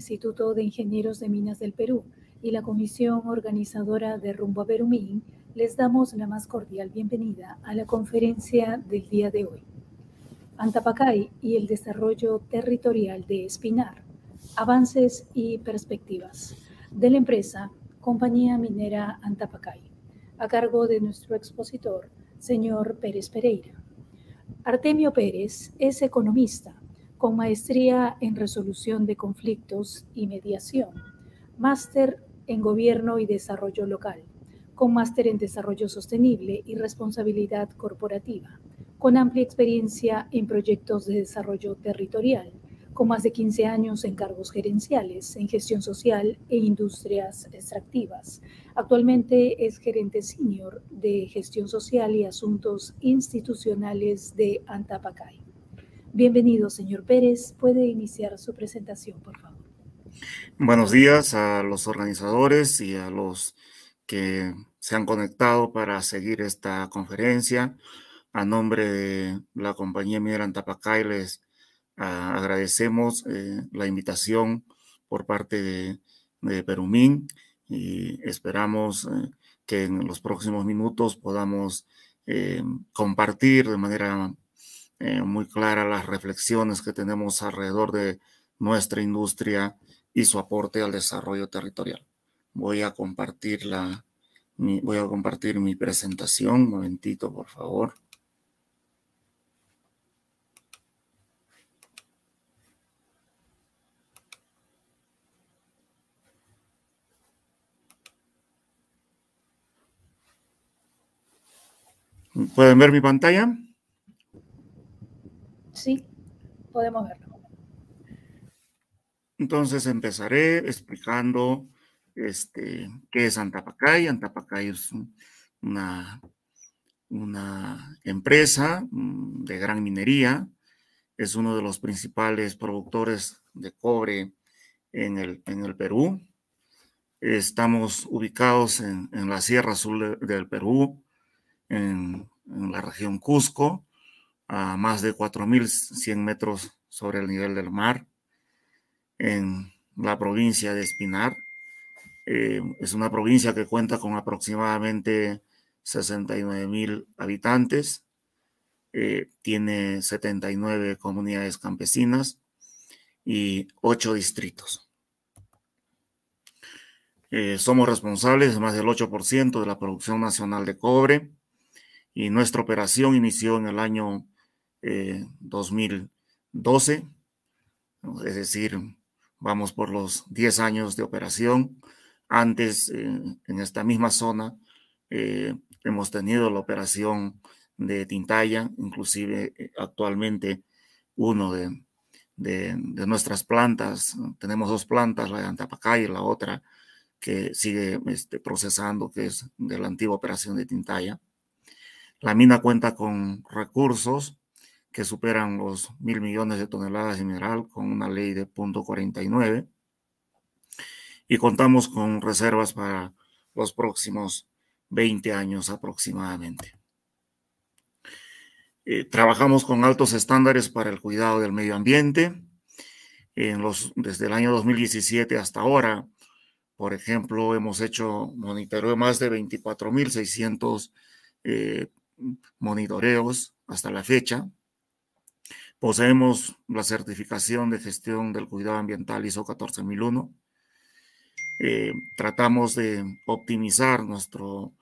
Instituto de Ingenieros de Minas del Perú y la comisión organizadora de Rumbo a Perumín, les damos la más cordial bienvenida a la conferencia del día de hoy. Antapacay y el desarrollo territorial de Espinar, avances y perspectivas de la empresa Compañía Minera Antapacay, a cargo de nuestro expositor, señor Pérez Pereira. Artemio Pérez es economista con maestría en resolución de conflictos y mediación, máster en gobierno y desarrollo local, con máster en desarrollo sostenible y responsabilidad corporativa, con amplia experiencia en proyectos de desarrollo territorial, con más de 15 años en cargos gerenciales en gestión social e industrias extractivas. Actualmente es gerente senior de gestión social y asuntos institucionales de Antapacay. Bienvenido, señor Pérez. Puede iniciar su presentación, por favor. Buenos días a los organizadores y a los que se han conectado para seguir esta conferencia. A nombre de la compañía minera Antapacay les ah, agradecemos eh, la invitación por parte de, Perumín y esperamos eh, que en los próximos minutos podamos eh, compartir de manera muy clara las reflexiones que tenemos alrededor de nuestra industria y su aporte al desarrollo territorial. Voy a compartir la, voy a compartir mi presentación. Un momentito, por favor. ¿Pueden ver mi pantalla? Sí, podemos verlo. Entonces empezaré explicando este, qué es Antapacay. Antapacay es una, una empresa mm, de gran minería, es uno de los principales productores de cobre en el, en el Perú. Estamos ubicados en, la Sierra Azul del Perú, en, en, la región Cusco, a más de 4.100 metros sobre el nivel del mar, en la provincia de Espinar. Eh, es una provincia que cuenta con aproximadamente 69 mil habitantes, eh, tiene 79 comunidades campesinas y 8 distritos. Eh, somos responsables de más del 8% de la producción nacional de cobre y nuestra operación inició en el año 2012, es decir, vamos por los 10 años de operación antes, eh, en esta misma zona, eh, hemos tenido la operación de Tintaya, inclusive eh, actualmente uno de, de, nuestras plantas, tenemos dos plantas, la de Antapacay y la otra que sigue este, procesando, que es de la antigua operación de Tintaya. La mina cuenta con recursos que superan los mil millones de toneladas de mineral con una ley de punto 49 y contamos con reservas para los próximos 20 años aproximadamente. Eh, trabajamos con altos estándares para el cuidado del medio ambiente. En los, desde el año 2017 hasta ahora, por ejemplo, hemos hecho monitoreo más de 24.600 eh, monitoreos hasta la fecha. Poseemos la certificación de gestión del cuidado ambiental ISO 14001 eh, tratamos de optimizar nuestro,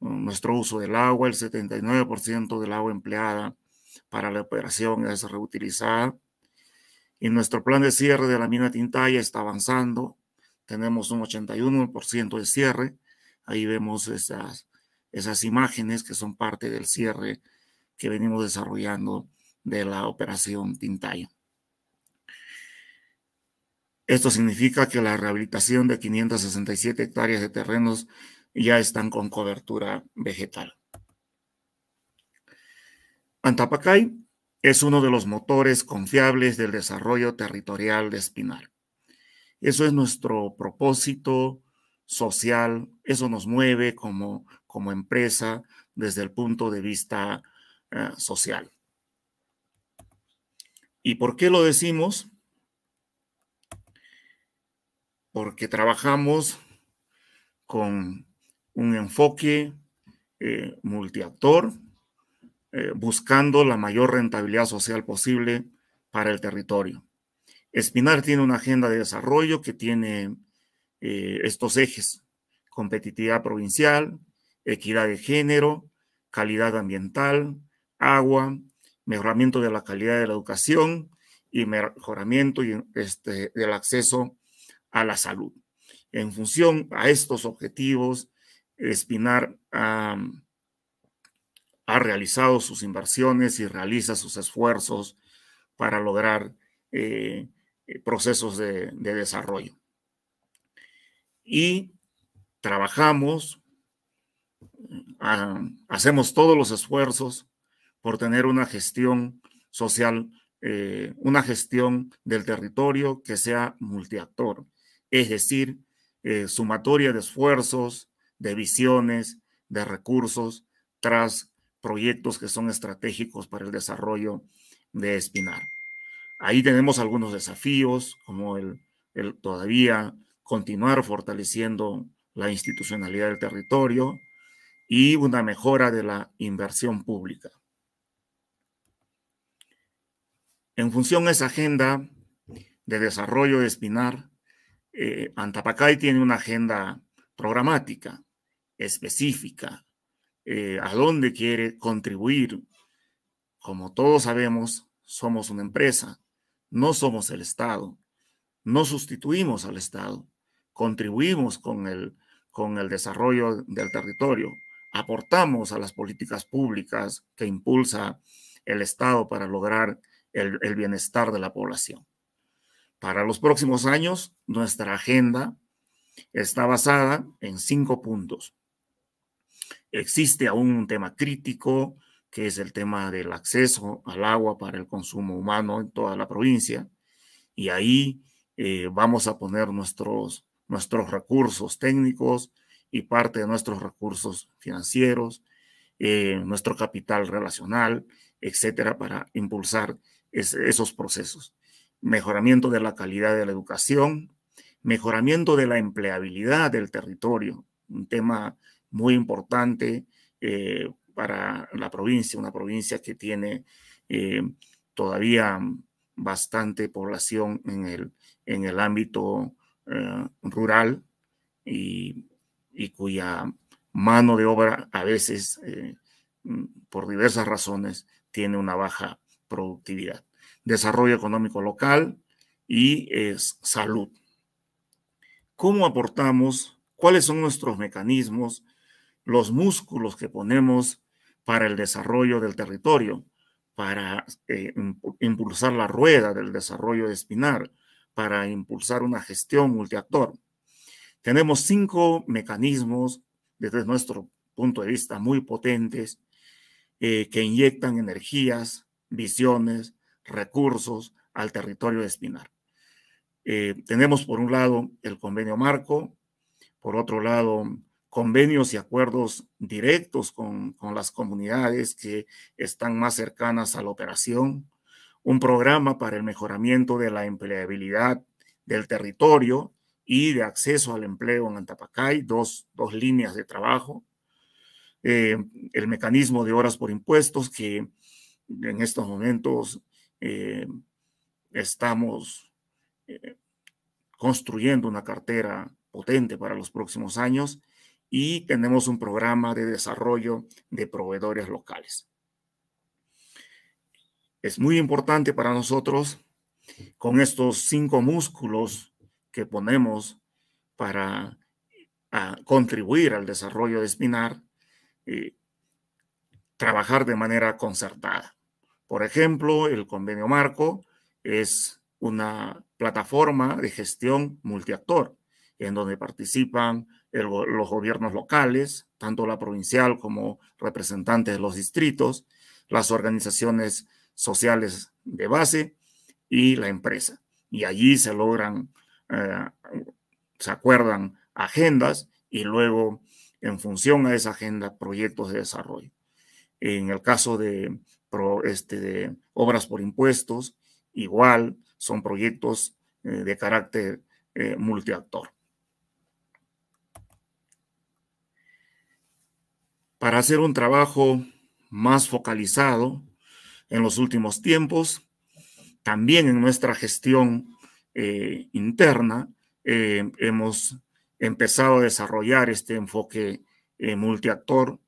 nuestro uso del agua, el 79% del agua empleada para la operación es reutilizada. Y nuestro plan de cierre de la mina Tintaya está avanzando. Tenemos un 81% de cierre. Ahí vemos esas, esas imágenes que son parte del cierre que venimos desarrollando de la operación Tintaya. Esto significa que la rehabilitación de 567 hectáreas de terrenos ya están con cobertura vegetal. Antapacay es uno de los motores confiables del desarrollo territorial de Espinar. Eso es nuestro propósito social, eso nos mueve como, como empresa desde el punto de vista eh, social. ¿Y por qué lo decimos? porque trabajamos con un enfoque eh, multiactor, eh, buscando la mayor rentabilidad social posible para el territorio. Espinar tiene una agenda de desarrollo que tiene eh, estos ejes, competitividad provincial, equidad de género, calidad ambiental, agua, mejoramiento de la calidad de la educación y mejoramiento este, del acceso a la salud. En función a estos objetivos, Espinar ha, realizado sus inversiones y realiza sus esfuerzos para lograr eh, procesos de, desarrollo. Y trabajamos, hacemos todos los esfuerzos por tener una gestión social, eh, una gestión del territorio que sea multiactor, es decir, eh, sumatoria de esfuerzos, de visiones, de recursos tras proyectos que son estratégicos para el desarrollo de Espinar. Ahí tenemos algunos desafíos, como el, el todavía continuar fortaleciendo la institucionalidad del territorio y una mejora de la inversión pública. En función a esa agenda de desarrollo de Espinar, eh, Antapacay tiene una agenda programática específica, eh, a dónde quiere contribuir. Como todos sabemos, somos una empresa, no somos el Estado, no sustituimos al Estado, contribuimos con el, con el desarrollo del territorio, aportamos a las políticas públicas que impulsa el Estado para lograr el, bienestar de la población. Para los próximos años, nuestra agenda está basada en cinco puntos. Existe aún un tema crítico, que es el tema del acceso al agua para el consumo humano en toda la provincia. Y ahí eh, vamos a poner nuestros, nuestros recursos técnicos y parte de nuestros recursos financieros, eh, nuestro capital relacional, etcétera, para impulsar esos procesos. Mejoramiento de la calidad de la educación, mejoramiento de la empleabilidad del territorio, un tema muy importante eh, para la provincia, una provincia que tiene eh, todavía bastante población en el, en el ámbito eh, rural y, y, cuya mano de obra a veces, por diversas razones, tiene una baja productividad. Desarrollo económico local y es salud. ¿Cómo aportamos? ¿Cuáles son nuestros mecanismos los músculos que ponemos para el desarrollo del territorio, para eh, impulsar la rueda del desarrollo de Espinar, para impulsar una gestión multiactor. Tenemos cinco mecanismos desde nuestro punto de vista muy potentes eh, que inyectan energías, visiones, recursos al territorio de Espinar. Eh, tenemos por un lado el convenio marco, por otro lado convenios y acuerdos directos con, las comunidades que están más cercanas a la operación, un programa para el mejoramiento de la empleabilidad del territorio y de acceso al empleo en Antapacay, dos, líneas de trabajo, eh, el mecanismo de horas por impuestos que en estos momentos eh, estamos eh, construyendo una cartera potente para los próximos años y tenemos un programa de desarrollo de proveedores locales. Es muy importante para nosotros con estos cinco músculos que ponemos para contribuir al desarrollo de Espinar, eh, trabajar de manera concertada. Por ejemplo, el convenio marco es una plataforma de gestión multiactor en donde participan los gobiernos locales, tanto la provincial como representantes de los distritos, las organizaciones sociales de base y la empresa. Y allí se logran, eh, se acuerdan agendas y luego, en función a esa agenda, proyectos de desarrollo. En el caso de, este, de obras por impuestos, igual son proyectos eh, de carácter eh, multiactor. Para hacer un trabajo más focalizado en los últimos tiempos, también en nuestra gestión eh, interna, hemos empezado a desarrollar este enfoque multiactor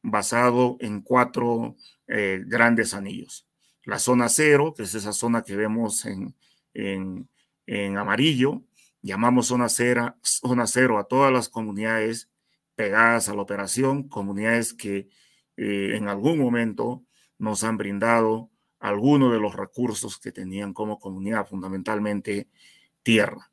basado en cuatro grandes anillos. La zona cero, que es esa zona que vemos en, en, amarillo, llamamos zona, zona cero a todas las comunidades pegadas a la operación, comunidades que en algún momento nos han brindado algunos de los recursos que tenían como comunidad, fundamentalmente tierra.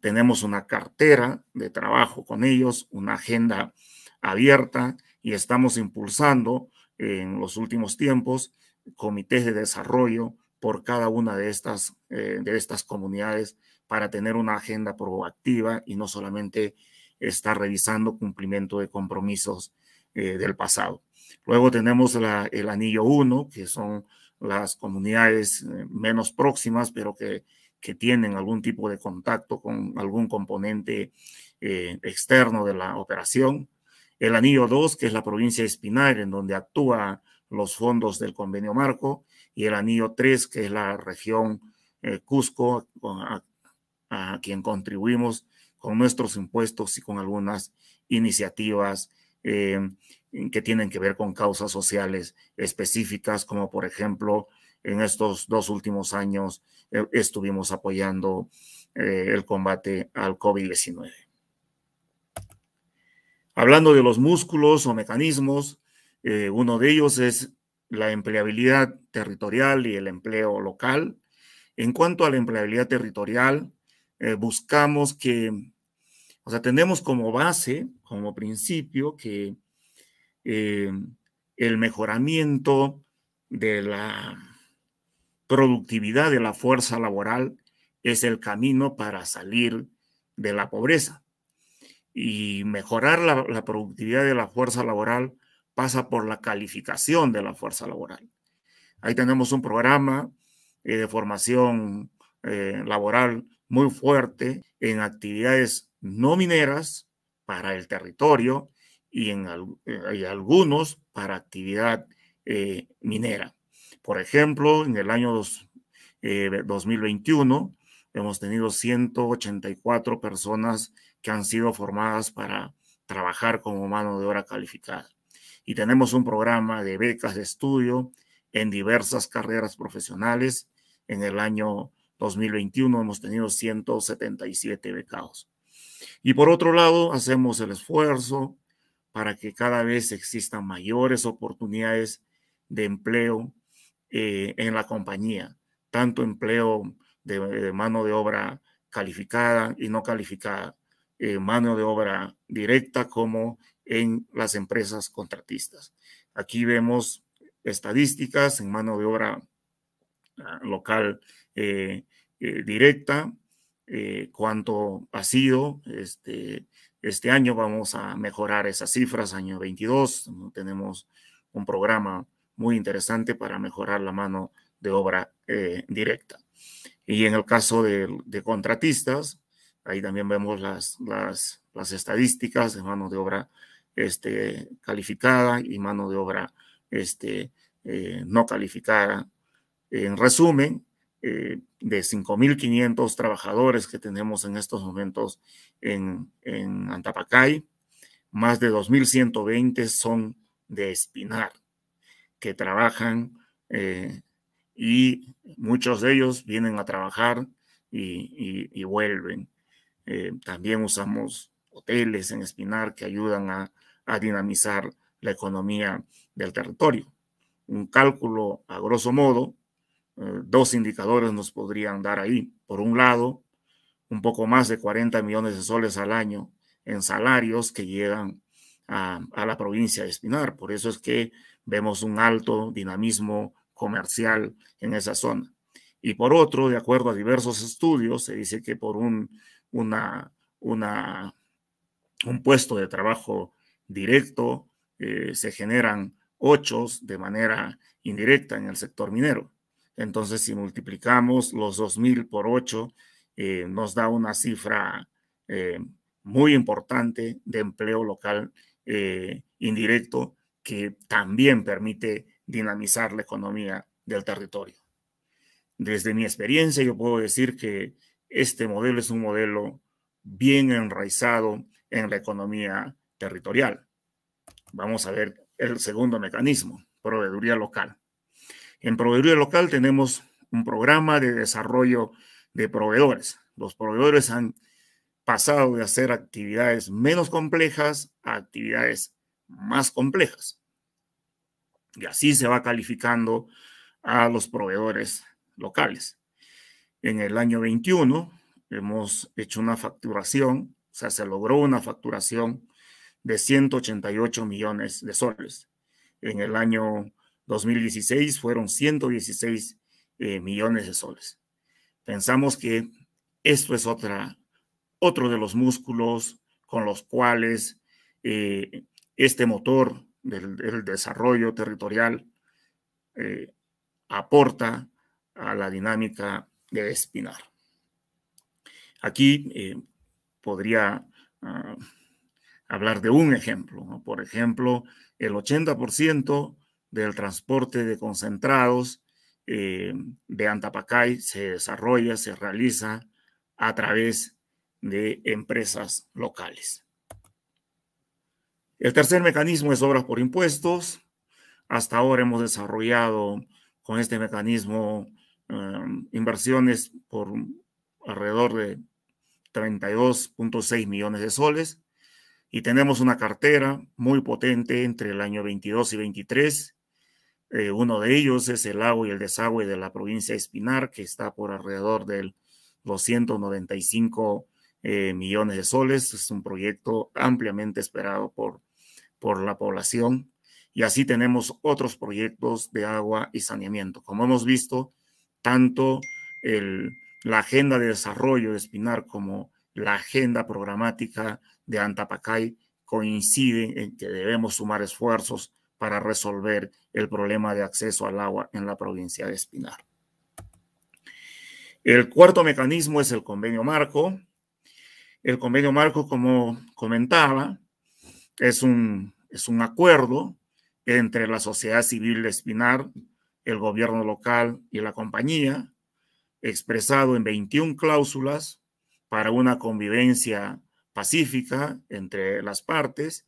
Tenemos una cartera de trabajo con ellos, una agenda abierta y estamos impulsando en los últimos tiempos comités de desarrollo por cada una de estas, eh, de estas comunidades para tener una agenda proactiva y no solamente estar revisando cumplimiento de compromisos eh, del pasado. Luego tenemos el anillo 1, que son las comunidades eh, menos próximas, pero que, que, tienen algún tipo de contacto con algún componente externo de la operación. El anillo 2, que es la provincia de Espinar, en donde actúan los fondos del convenio marco. Y el anillo 3, que es la región eh, Cusco, a, quien contribuimos con nuestros impuestos y con algunas iniciativas que tienen que ver con causas sociales específicas, como por ejemplo en estos dos últimos años eh, estuvimos apoyando eh, el combate al COVID-19. Hablando de los músculos o mecanismos, eh, uno de ellos es la empleabilidad territorial y el empleo local. En cuanto a la empleabilidad territorial, buscamos que, o sea, tenemos como base, como principio, que eh, el mejoramiento de la productividad de la fuerza laboral es el camino para salir de la pobreza. Y mejorar la, productividad de la fuerza laboral pasa por la calificación de la fuerza laboral. Ahí tenemos un programa eh, de formación eh, laboral muy fuerte en actividades no mineras para el territorio y en eh, algunos para actividad minera. Por ejemplo, en el año 2021 eh, hemos tenido 184 personas que han sido formadas para trabajar como mano de obra calificada. Y tenemos un programa de becas de estudio en diversas carreras profesionales. En el año 2021 hemos tenido 177 becados. Y por otro lado, hacemos el esfuerzo para que cada vez existan mayores oportunidades de empleo eh, en la compañía, tanto empleo de, mano de obra calificada y no calificada, eh, mano de obra directa como en las empresas contratistas. Aquí vemos estadísticas en mano de obra ah, local eh, directa, cuánto ha sido este, este año vamos a mejorar esas cifras, año 22, tenemos un programa muy interesante para mejorar la mano de obra eh, directa. Y en el caso de, contratistas, ahí también vemos las, las, estadísticas de mano de obra este, calificada y mano de obra este, eh, no calificada. En resumen, eh, de 5.500 trabajadores que tenemos en estos momentos en, en Antapacay, más de 2.120 son de Espinar, que trabajan eh, y muchos de ellos vienen a trabajar y, vuelven. Eh, también usamos hoteles en Espinar que ayudan a, dinamizar la economía del territorio. Un cálculo a grosso modo eh, dos indicadores nos podrían dar ahí. Por un lado, un poco más de 40 millones de soles al año en salarios que llegan a, la provincia de Espinar. Por eso es que vemos un alto dinamismo comercial en esa zona. Y por otro, de acuerdo a diversos estudios, se dice que por un, una, una, un puesto de trabajo directo eh, se generan ocho de manera indirecta en el sector minero. Entonces, si multiplicamos los 2.000 por 8, eh, nos da una cifra eh, muy importante de empleo local eh, indirecto que también permite dinamizar la economía del territorio. Desde mi experiencia, yo puedo decir que este modelo es un modelo bien enraizado en la economía territorial. Vamos a ver el segundo mecanismo, proveeduría local. En proveeduría local tenemos un programa de desarrollo de proveedores. Los proveedores han pasado de hacer actividades menos complejas a actividades más complejas. Y así se va calificando a los proveedores locales. En el año 21 hemos hecho una facturación, o sea, se logró una facturación de 188 millones de soles. En el año 2016 fueron 116 eh, millones de soles. Pensamos que esto es otra, otro de los músculos con los cuales eh, este motor del, desarrollo territorial eh, aporta a la dinámica de Espinar. Aquí eh, podría ah, hablar de un ejemplo. Por ejemplo, el 80% del transporte de concentrados eh, de Antapacay se desarrolla, se realiza a través de empresas locales. El tercer mecanismo es obras por impuestos. Hasta ahora hemos desarrollado con este mecanismo um, inversiones por alrededor de 32.6 millones de soles y tenemos una cartera muy potente entre el año 22 y 23. Eh, uno de ellos es el agua y el desagüe de la provincia de Espinar, que está por alrededor de 295 eh, millones de soles. Es un proyecto ampliamente esperado por, por la población. Y así tenemos otros proyectos de agua y saneamiento. Como hemos visto, tanto la agenda de desarrollo de Espinar como la agenda programática de Antapacay coinciden en que debemos sumar esfuerzos para resolver el problema de acceso al agua en la provincia de Espinar. El cuarto mecanismo es el convenio marco. El convenio marco, como comentaba, es un, es un acuerdo entre la sociedad civil de Espinar el gobierno local y la compañía, expresado en 21 cláusulas para una convivencia pacífica entre las partes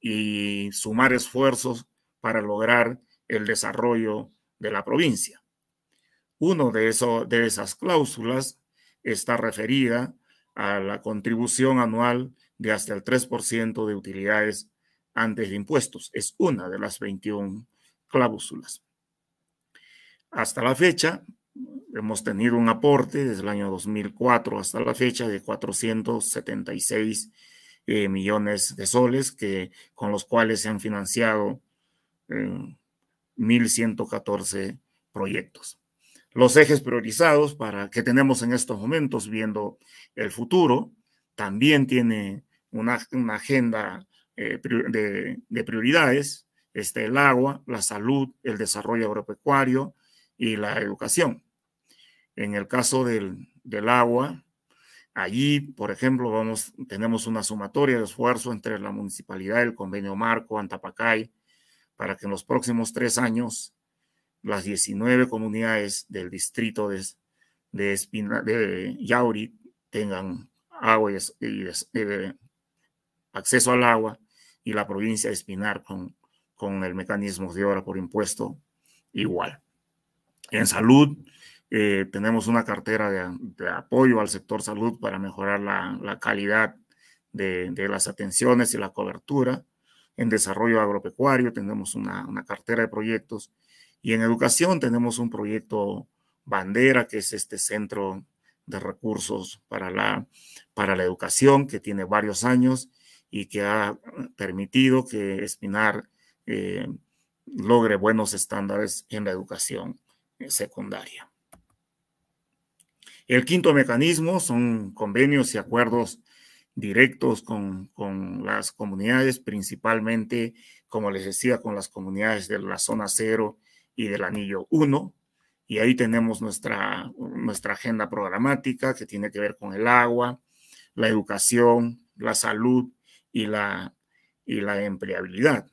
y sumar esfuerzos para lograr el desarrollo de la provincia. Uno de, de esas cláusulas está referida a la contribución anual de hasta el 3% de utilidades antes de impuestos. Es una de las 21 cláusulas. Hasta la fecha, hemos tenido un aporte desde el año 2004 hasta la fecha de 476 eh, millones de soles, que, con los cuales se han financiado 1.114 eh, proyectos. Los ejes priorizados para que tenemos en estos momentos viendo el futuro, también tiene una, agenda eh, de, de, prioridades, este, el agua, la salud, el desarrollo agropecuario, y la educación. En el caso del, agua, allí, por ejemplo, vamos, tenemos una sumatoria de esfuerzo entre la municipalidad el convenio marco Antapacay para que en los próximos tres años las 19 comunidades del distrito de, de, Espina, de Yauri tengan agua y, acceso al agua y la provincia de Espinar con, con el mecanismo de obra por impuesto igual. En salud, eh, tenemos una cartera de, apoyo al sector salud para mejorar la, calidad de, las atenciones y la cobertura. En desarrollo agropecuario tenemos una, cartera de proyectos. Y en educación tenemos un proyecto bandera, que es este centro de recursos para la, para la educación, que tiene varios años y que ha permitido que Espinar eh, logre buenos estándares en la educación secundaria. El quinto mecanismo son convenios y acuerdos directos con, con, las comunidades, principalmente, como les decía, con las comunidades de la zona cero y del anillo 1. Y ahí tenemos nuestra, nuestra agenda programática que tiene que ver con el agua, la educación, la salud y la, y la empleabilidad.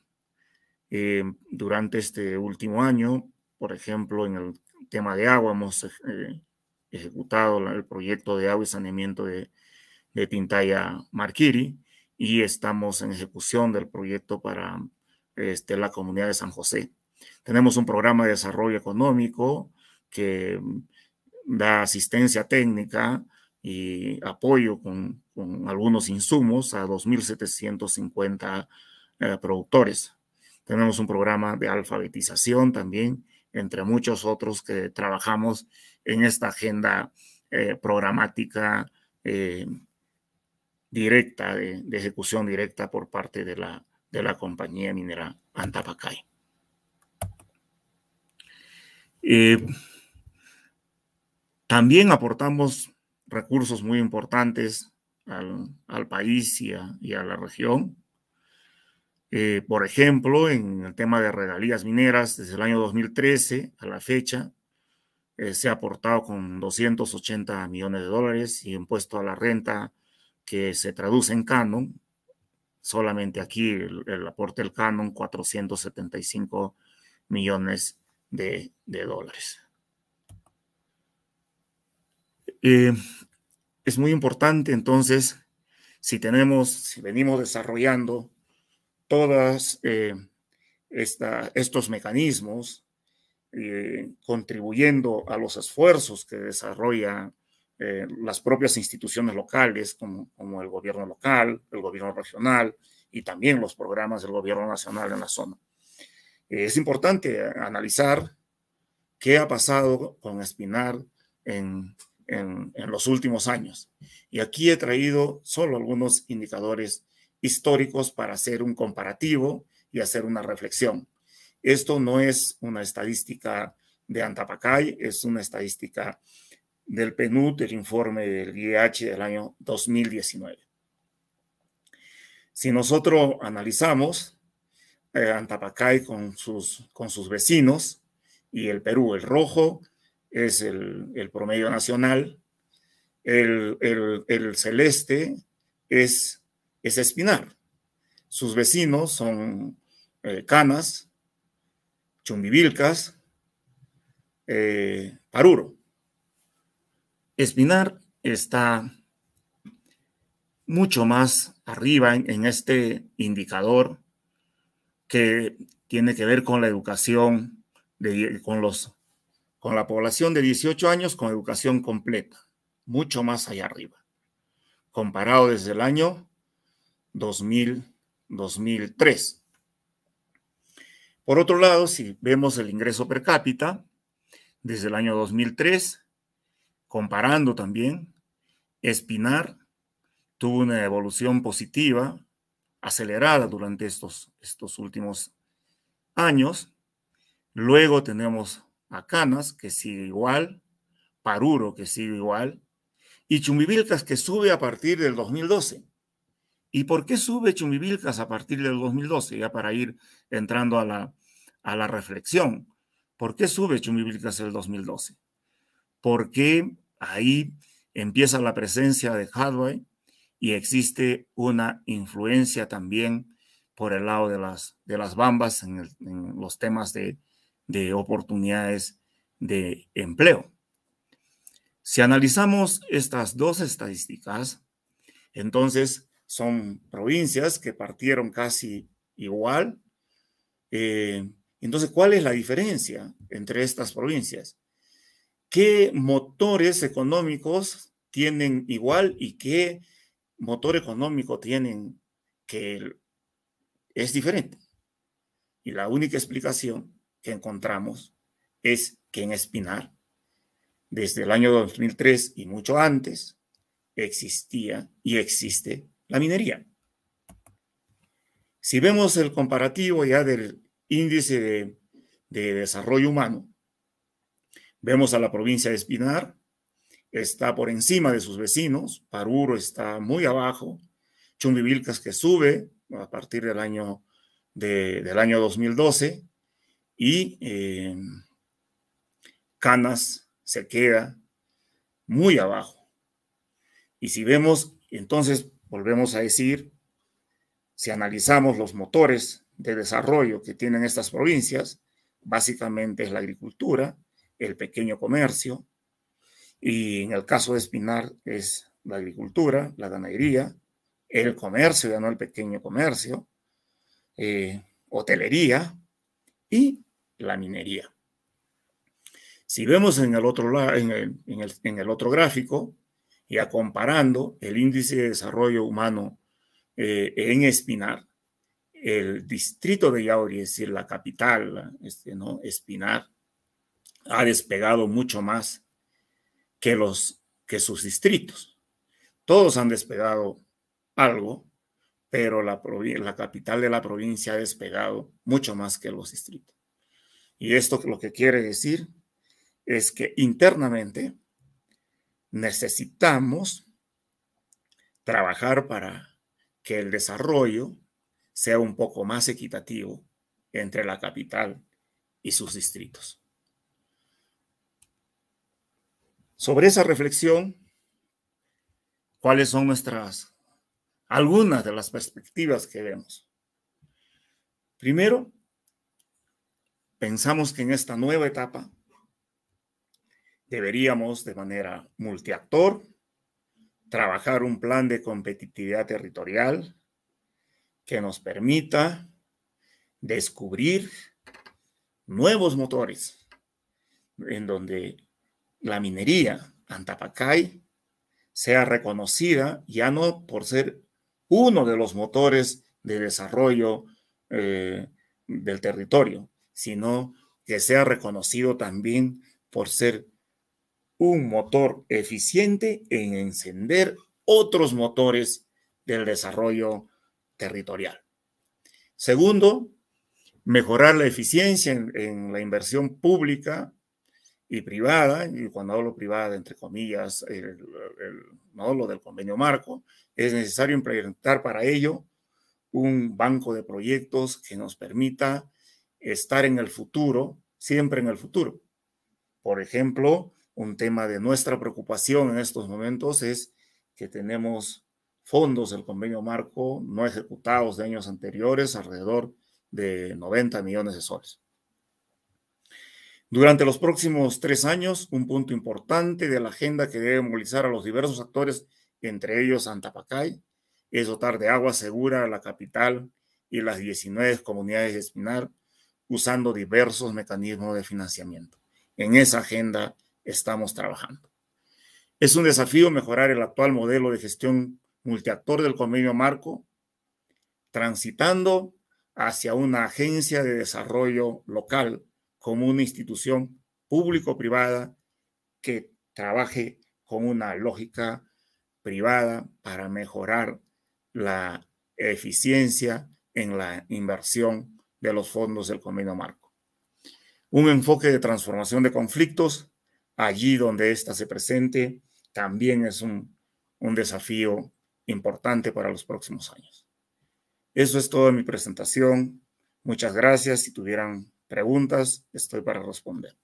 Eh, durante este último año, por ejemplo, en el tema de agua, hemos eh, ejecutado el proyecto de agua y saneamiento de, de Pintaya Marquiri y estamos en ejecución del proyecto para este, la comunidad de San José. Tenemos un programa de desarrollo económico que da asistencia técnica y apoyo con, algunos insumos a 2.750 eh, productores. Tenemos un programa de alfabetización también, entre muchos otros que trabajamos en esta agenda eh, programática eh, directa, de, ejecución directa por parte de la, de la compañía minera Antapacay. también aportamos recursos muy importantes al, país y a, la región. Eh, por ejemplo, en el tema de regalías mineras, desde el año 2013 a la fecha, eh, se ha aportado con 280 millones de dólares y impuesto a la renta que se traduce en canon. Solamente aquí el, aporte del canon, 475 millones de, dólares. Eh, es muy importante entonces, si tenemos, si venimos desarrollando todos eh, estos mecanismos, eh, contribuyendo a los esfuerzos que desarrollan las propias instituciones locales, como, el gobierno local, el gobierno regional y también los programas del gobierno nacional en la zona. es importante analizar qué ha pasado con Espinar en, los últimos años. Y aquí he traído solo algunos indicadores históricos para hacer un comparativo y hacer una reflexión. Esto no es una estadística de Antapacay, es una estadística del PNUD, del informe del IEH del año 2019. Si nosotros analizamos eh, Antapacay con sus, con sus vecinos y el Perú, el rojo es el, promedio nacional, el, celeste es, es, espinar. Sus vecinos son eh, Canas, Chumbivilcas, eh, Paruro. Espinar está mucho más arriba en, este indicador que tiene que ver con la educación, de, con los con la población de 18 años con educación completa, mucho más allá arriba, comparado desde el año 2000, 2003. Por otro lado, si vemos el ingreso per cápita, desde el año 2003, comparando también, Espinar tuvo una evolución positiva, acelerada durante estos, estos últimos años. Luego tenemos a Canas, que sigue igual, Paruro, que sigue igual, y Chumbivilcas, que sube a partir del 2012. ¿Y por qué sube Chumbivilcas a partir del 2012? Ya para ir entrando a la, a la reflexión. ¿Por qué sube Chumbivilcas el 2012? Porque ahí empieza la presencia de Hadway y existe una influencia también por el lado de las, de las bambas en los temas de, de oportunidades de empleo. Si analizamos estas dos estadísticas, entonces son provincias que partieron casi igual. Eh, entonces, ¿cuál es la diferencia entre estas provincias? ¿Qué motores económicos tienen igual y qué motor económico tienen que es diferente? Y la única explicación que encontramos es que en Espinar, desde el año 2003 y mucho antes, existía y existe la minería. Si vemos el comparativo ya del índice de, de desarrollo humano, vemos a la provincia de Espinar, está por encima de sus vecinos, Paruro está muy abajo, Chumbivilcas que sube a partir del año, de, del año 2012, y eh, Canas se queda muy abajo. Y si vemos, entonces volvemos a decir, si analizamos los motores de desarrollo que tienen estas provincias básicamente es la agricultura, el pequeño comercio, y en el caso de Espinar es la agricultura, la ganadería, el comercio, ya no el pequeño comercio, eh, hotelería y la minería. Si vemos en el otro, en el, en el, otro gráfico, ya comparando el índice de desarrollo humano eh, en Espinar, el distrito de Yauri, es decir, la capital, este, ¿no? Espinar, ha despegado mucho más que, los, que sus distritos. Todos han despegado algo, pero la, la capital de la provincia ha despegado mucho más que los distritos. Y esto lo que quiere decir es que internamente necesitamos trabajar para que el desarrollo sea un poco más equitativo entre la capital y sus distritos. Sobre esa reflexión, ¿cuáles son nuestras, algunas de las perspectivas que vemos? Primero, pensamos que en esta nueva etapa deberíamos de manera multiactor trabajar un plan de competitividad territorial que nos permita descubrir nuevos motores en donde la minería Antapacay sea reconocida ya no por ser uno de los motores de desarrollo eh, del territorio, sino que sea reconocido también por ser un motor eficiente en encender otros motores del desarrollo territorial. Segundo, mejorar la eficiencia en, la inversión pública y privada, y cuando hablo privada, entre comillas, no lo del convenio marco, es necesario implementar para ello un banco de proyectos que nos permita estar en el futuro, siempre en el futuro. Por ejemplo, un tema de nuestra preocupación en estos momentos es que tenemos fondos del convenio marco no ejecutados de años anteriores, alrededor de 90 millones de soles. Durante los próximos tres años, un punto importante de la agenda que debe movilizar a los diversos actores, entre ellos Antapacay, es dotar de agua segura a la capital y las 19 comunidades de Espinar, usando diversos mecanismos de financiamiento. En esa agenda estamos trabajando. Es un desafío mejorar el actual modelo de gestión multiactor del convenio marco, transitando hacia una agencia de desarrollo local como una institución público-privada que trabaje con una lógica privada para mejorar la eficiencia en la inversión de los fondos del convenio marco. Un enfoque de transformación de conflictos allí donde ésta se presente también es un, un desafío importante para los próximos años. Eso es todo en mi presentación. Muchas gracias. Si tuvieran preguntas, estoy para responder.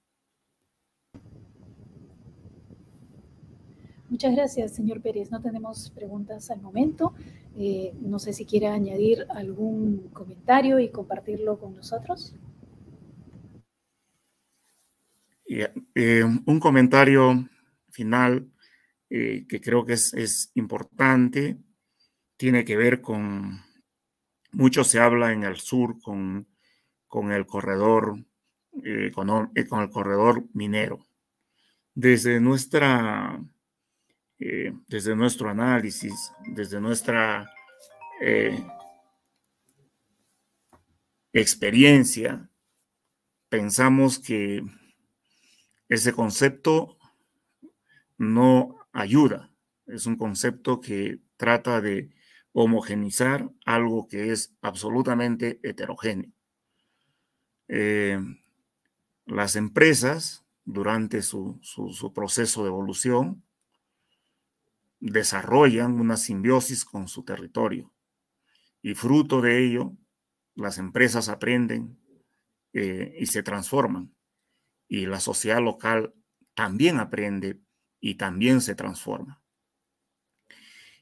Muchas gracias, señor Pérez. No tenemos preguntas al momento. Eh, no sé si quiere añadir algún comentario y compartirlo con nosotros. Eh, un comentario final eh, que creo que es, importante, tiene que ver con, mucho se habla en el sur con, con el corredor, eh, con, el corredor minero. Desde nuestra, desde nuestro análisis, desde nuestra experiencia, pensamos que ese concepto no ayuda. Es un concepto que trata de homogenizar algo que es absolutamente heterogéneo. Eh, las empresas, durante su, su, proceso de evolución, desarrollan una simbiosis con su territorio y fruto de ello, las empresas aprenden eh, y se transforman y la sociedad local también aprende y también se transforma.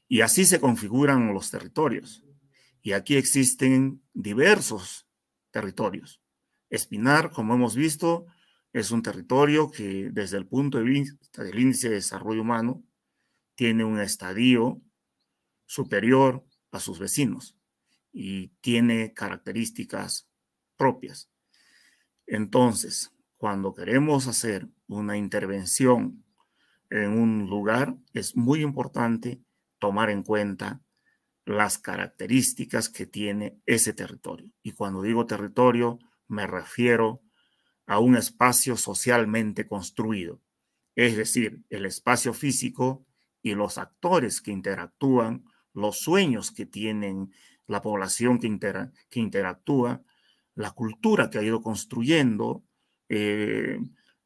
Y así se configuran los territorios. Y aquí existen diversos territorios. Espinar, como hemos visto, es un territorio que desde el punto de vista del índice de desarrollo humano tiene un estadio superior a sus vecinos y tiene características propias. Entonces, cuando queremos hacer una intervención en un lugar, es muy importante tomar en cuenta las características que tiene ese territorio. Y cuando digo territorio, me refiero a un espacio socialmente construido, es decir, el espacio físico y los actores que interactúan, los sueños que tienen la población que, que interactúa, la cultura que ha ido construyendo, eh,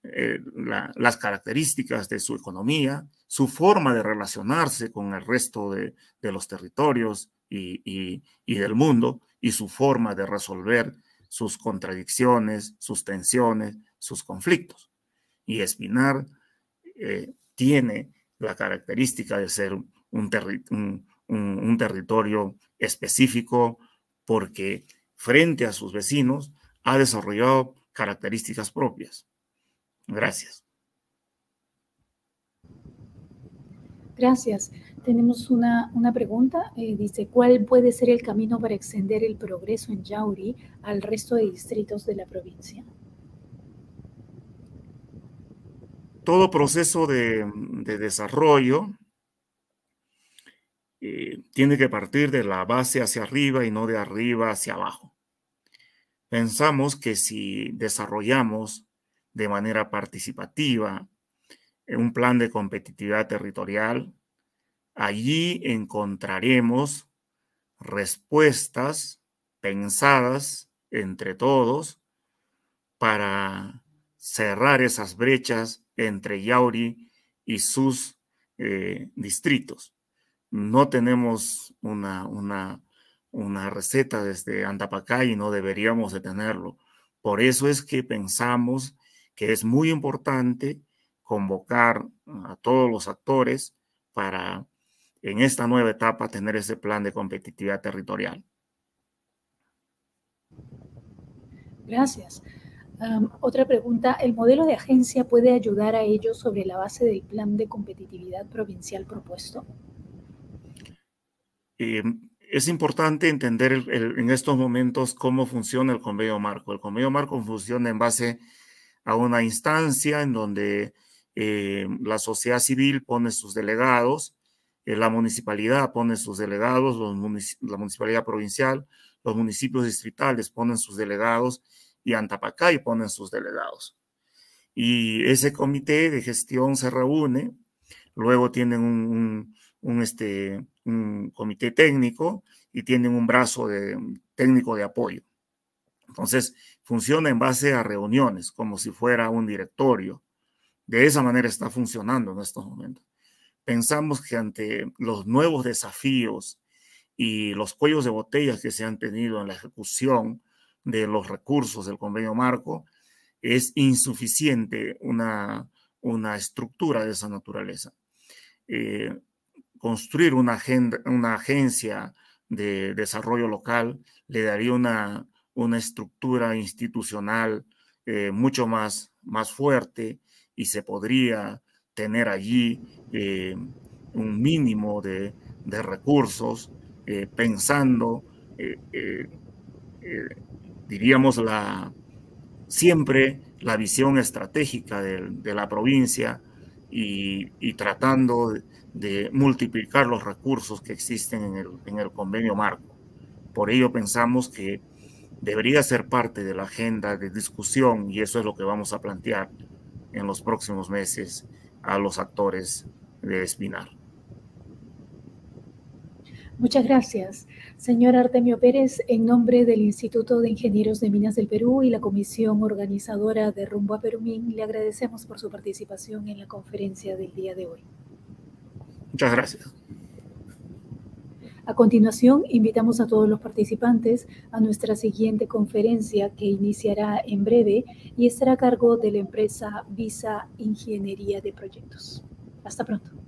eh, las características de su economía, su forma de relacionarse con el resto de, los territorios y, del mundo y su forma de resolver sus contradicciones, sus tensiones, sus conflictos. Y Espinar eh, tiene la característica de ser un, un territorio específico porque frente a sus vecinos ha desarrollado características propias. Gracias. Gracias. Tenemos una, pregunta. Eh, dice, ¿cuál puede ser el camino para extender el progreso en Yauri al resto de distritos de la provincia? Todo proceso de, desarrollo eh, tiene que partir de la base hacia arriba y no de arriba hacia abajo. Pensamos que si desarrollamos de manera participativa un plan de competitividad territorial, allí encontraremos respuestas pensadas entre todos para cerrar esas brechas entre Yauri y sus eh, distritos. No tenemos una, una, una receta desde Antapacay y no deberíamos de tenerlo. Por eso es que pensamos que es muy importante convocar a todos los actores para en esta nueva etapa tener ese plan de competitividad territorial. Gracias. otra pregunta, ¿el modelo de agencia puede ayudar a ellos sobre la base del plan de competitividad provincial propuesto? Em, es importante entender en estos momentos cómo funciona el convenio marco. El convenio marco funciona en base a una instancia en donde eh, la sociedad civil pone sus delegados, eh, la municipalidad pone sus delegados, la municipalidad provincial, los municipios distritales ponen sus delegados y Antapacay ponen sus delegados. Y ese comité de gestión se reúne, luego tienen un, este, un comité técnico y tienen un brazo de, técnico de apoyo. Entonces, funciona en base a reuniones, como si fuera un directorio. De esa manera está funcionando en estos momentos. Pensamos que ante los nuevos desafíos y los cuellos de botellas que se han tenido en la ejecución de los recursos del convenio marco, es insuficiente una, una estructura de esa naturaleza. Eh, construir una, agencia de desarrollo local le daría una, estructura institucional eh, mucho más, más fuerte y se podría tener allí eh, un mínimo de, recursos eh, pensando, diríamos, la, siempre la visión estratégica de, la provincia y, tratando de, multiplicar los recursos que existen en el, en el convenio marco. Por ello pensamos que debería ser parte de la agenda de discusión y eso es lo que vamos a plantear en los próximos meses a los actores de Espinar. Muchas gracias. Señor Artemio Pérez, en nombre del Instituto de Ingenieros de Minas del Perú y la comisión organizadora de Rumbo a Perumín, le agradecemos por su participación en la conferencia del día de hoy. Muchas gracias. A continuación, invitamos a todos los participantes a nuestra siguiente conferencia que iniciará en breve y estará a cargo de la empresa Visa Ingeniería de Proyectos. Hasta pronto.